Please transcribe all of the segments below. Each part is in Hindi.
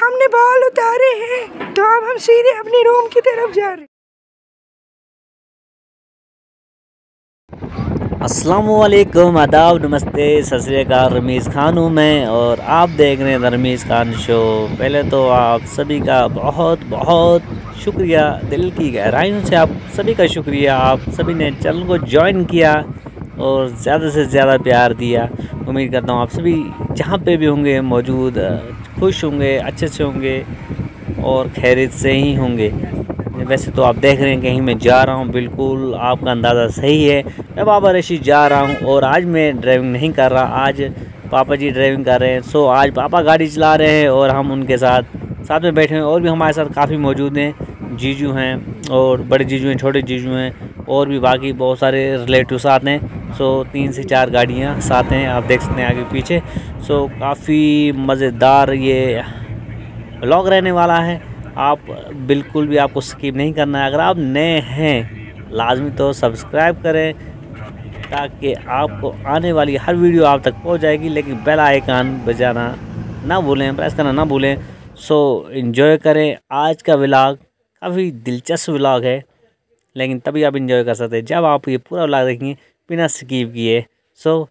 हमने बाल उतारे हैं तो अब हम सीधे अपने रूम की तरफ़ जा रहे असलकुम आदाब, नमस्ते सत श्रीकाल रमीज़ खान हूँ मैं, और आप देख रहे हैं रमीज़ खान शो। पहले तो आप सभी का बहुत बहुत शुक्रिया, दिल की गहराइयों से आप सभी का शुक्रिया। आप सभी ने चैनल को ज्वाइन किया और ज़्यादा से ज़्यादा प्यार दिया। उम्मीद करता हूँ आप सभी जहाँ पे भी होंगे मौजूद खुश होंगे अच्छे से होंगे और खैरियत से ही होंगे। वैसे तो आप देख रहे हैं कहीं मैं जा रहा हूँ, बिल्कुल आपका अंदाज़ा सही है। मैं बाबा रशीद जा रहा हूँ और आज मैं ड्राइविंग नहीं कर रहा, आज पापा जी ड्राइविंग कर रहे हैं। सो आज पापा गाड़ी चला रहे हैं और हम उनके साथ साथ में बैठे हैं और भी हमारे साथ काफ़ी मौजूद हैं। जीजू हैं और बड़े जीजू हैं, छोटे जीजू हैं। और भी बाकी बहुत सारे रिलेटिव साथ हैं। सो तीन से चार गाड़ियाँ साथ हैं, आप देख सकते हैं आगे पीछे। सो काफ़ी मज़ेदार ये ब्लॉग रहने वाला है। आप बिल्कुल भी आपको स्किप नहीं करना है। अगर आप नए हैं, लाजमी तो सब्सक्राइब करें, ताकि आपको आने वाली हर वीडियो आप तक पहुँच जाएगी। लेकिन बेल आइकन बजाना ना भूलें प्रेस करना ना भूलें। सो इन्जॉय करें। आज का व्लॉग काफ़ी दिलचस्प व्लॉग है। लेकिन तभी आप इन्जॉय कर सकते हैं। जब आप ये पूरा व्लॉग देखेंगे, बिना स्किप किए सो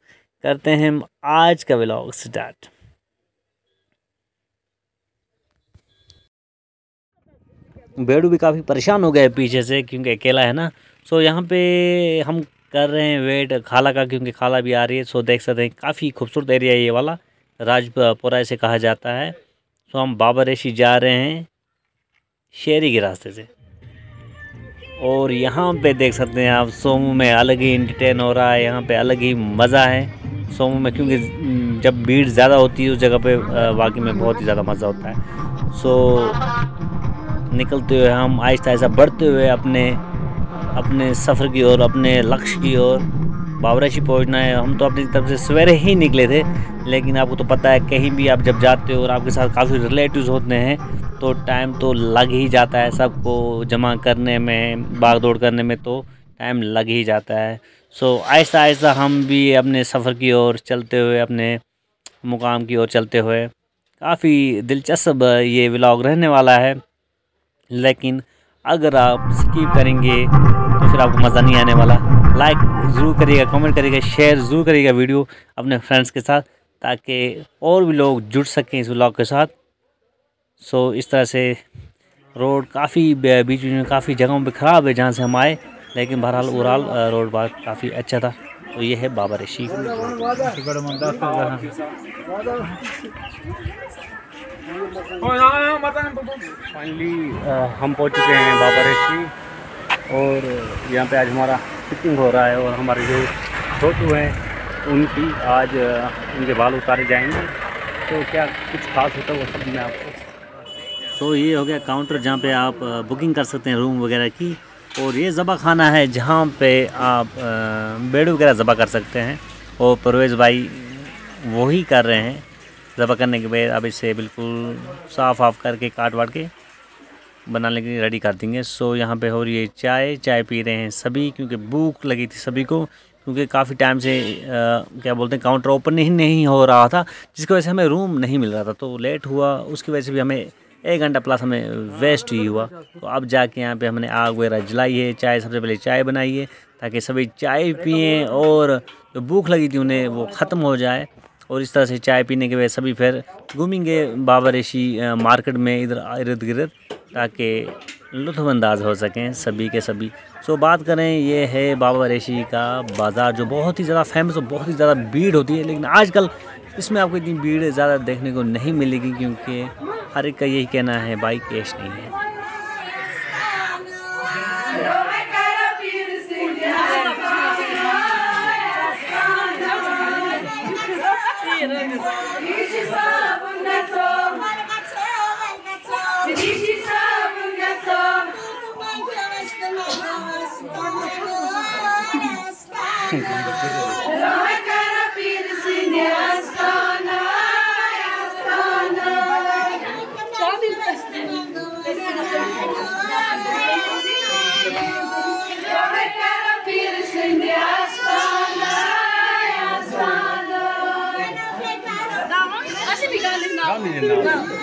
करते हैं हम आज का व्लॉग स्टार्ट बेड़ू भी काफ़ी परेशान हो गए पीछे से, क्योंकि अकेला है ना। सो यहाँ पे हम कर रहे हैं वेट खाला का, क्योंकि खाला भी आ रही है। सो देख सकते हैं, काफ़ी खूबसूरत एरिया है ये वाला, राजपुरा से कहा जाता है। सो हम बाबा रेशी जा रहे हैं शेरी के रास्ते से। और यहाँ पे देख सकते हैं आप, सोमू में अलग ही इंटरटेन हो रहा है, यहाँ पे अलग ही मज़ा है। सोमू में क्योंकि जब भीड़ ज़्यादा होती है उस जगह पे वाकई में बहुत ही ज़्यादा मज़ा होता है। सो, निकलते हुए हम आहिस्ता आहिस्ता बढ़ते हुए अपने अपने सफ़र की ओर, अपने लक्ष्य की ओर बावराशी पहुँचना है। हम तो अपनी तरफ़ से सवेरे ही निकले थे, लेकिन आपको तो पता है, कहीं भी आप जब जाते हो और आपके साथ काफ़ी रिलेटिव्स होते हैं तो टाइम तो लग ही जाता है सबको जमा करने में भाग दौड़ करने में तो टाइम लग ही जाता है। सो आहिस्ता आहिस्ता हम भी अपने सफ़र की ओर चलते हुए, अपने मुकाम की ओर चलते हुए, काफ़ी दिलचस्प ये व्लॉग रहने वाला है। लेकिन अगर आप स्कीप करेंगे तो फिर आपको मज़ा नहीं आने वाला। लाइक ज़रूर करिएगा कमेंट करिएगा शेयर ज़रूर करिएगा वीडियो अपने फ्रेंड्स के साथ ताकि और भी लोग जुड़ सकें इस व्लॉग के साथ। सो इस तरह से रोड काफ़ी बीच बीच में काफ़ी जगहों पे ख़राब है जहाँ से हम आए, लेकिन बहरहाल ओवरऑल रोड बात काफ़ी अच्छा था। तो ये है बाबा ऋषि। फाइनली हम पहुँच चुके हैं बाबा ऋषि और यहाँ पे आज हमारा फिटिंग हो रहा है और हमारे जो छोटू हैं उनकी आज उनके बाल उतारे जाएँगे। तो क्या कुछ खास होता है वो सब मैं आपको? तो ये हो गया काउंटर जहाँ पे आप बुकिंग कर सकते हैं रूम वगैरह की। और ये ज़बा खाना है जहाँ पे आप बेड वगैरह ज़बा कर सकते हैं। और परवेज़ भाई वही कर रहे हैं। ज़बा करने के बाद अब इसे बिल्कुल साफ़ ऑफ़ करके काट वाट के बनाने के लिए रेडी कर देंगे। सो यहाँ पे हो रही है चाय। चाय पी रहे हैं सभी क्योंकि भूख लगी थी सभी को क्योंकि काफ़ी टाइम से आ, क्या बोलते हैं काउंटर ओपन नहीं नहीं हो रहा था जिसकी वजह से हमें रूम नहीं मिल रहा था। तो लेट हुआ उसकी वजह से भी हमें एक घंटा प्लस हमें वेस्ट ही हुआ। तो अब जाके यहाँ पे हमने आग वगैरह जलाई है। चाय सबसे पहले चाय बनाई है ताकि सभी चाय पिए और जो भूख लगी थी उन्हें वो ख़त्म हो जाए। और इस तरह से चाय पीने के बाद सभी फिर घूमेंगे बाबा ऋषि मार्केट में इधर इर्द गिर्द ताकि लुत्फ़अंदाज हो सकें सभी के सभी। सो बात करें, ये है बाबा ऋषि का बाज़ार, जो बहुत ही ज़्यादा फ़ेमस और बहुत ही ज़्यादा भीड़ होती है। लेकिन आजकल इसमें आपको इतनी भीड़ ज़्यादा देखने को नहीं मिलेगी, क्योंकि हर एक का यही कहना है बाइक कैश नहीं है। go.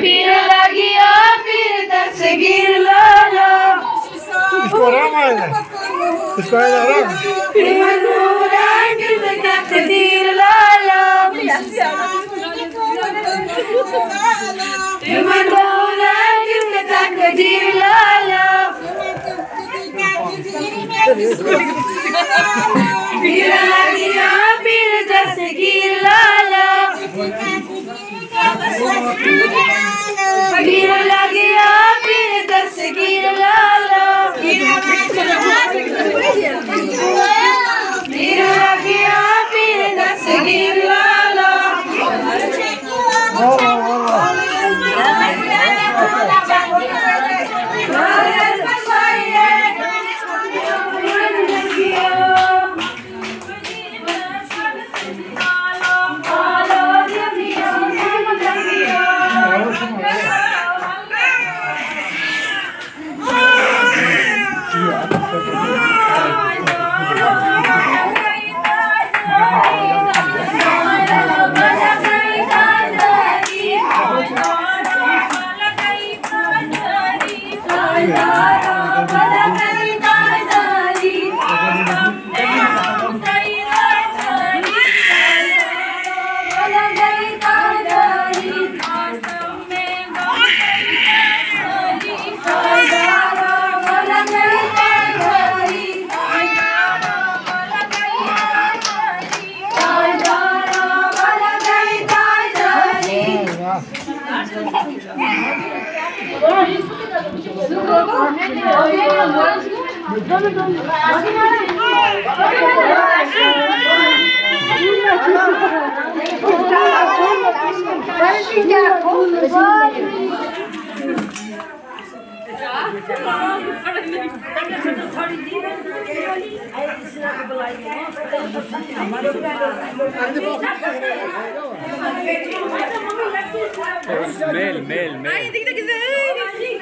Pila guía, pila seguirla. Iskorama ile. İskola aram. Bilmem girmek Lord. इसको आएगा आराम मेल मेल मेल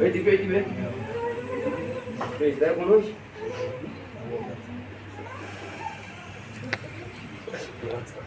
Uite, uite, uite. Vezi, dai cu nuși? Grazie.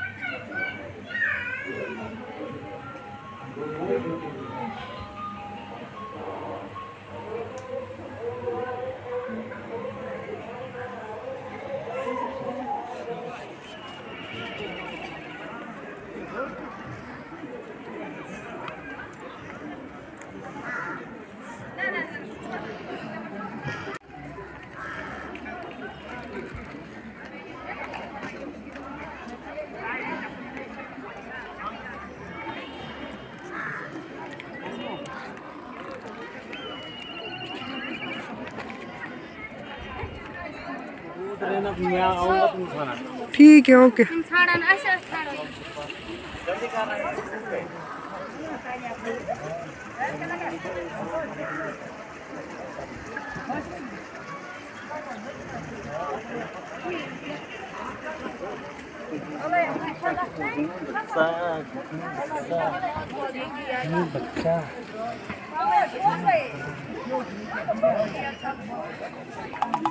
ठीक है ओके। ठाड़ा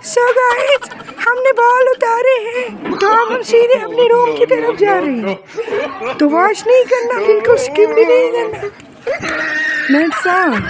सो गाइस हमने बाल उतारे हैं। तो अब हम सीधे अपने रूम की तरफ़ जा रहे हैं। तो वॉश नहीं करना, बिल्कुल स्किप भी नहीं करना। Net on